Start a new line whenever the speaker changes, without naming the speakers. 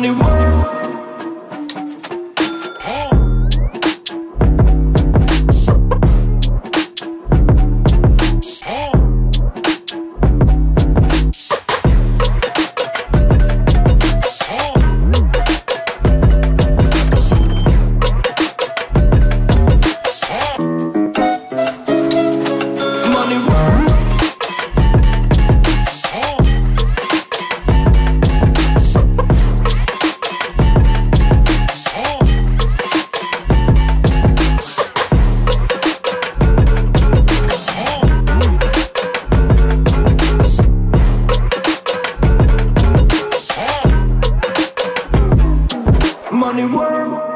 Money. money work. honey worm.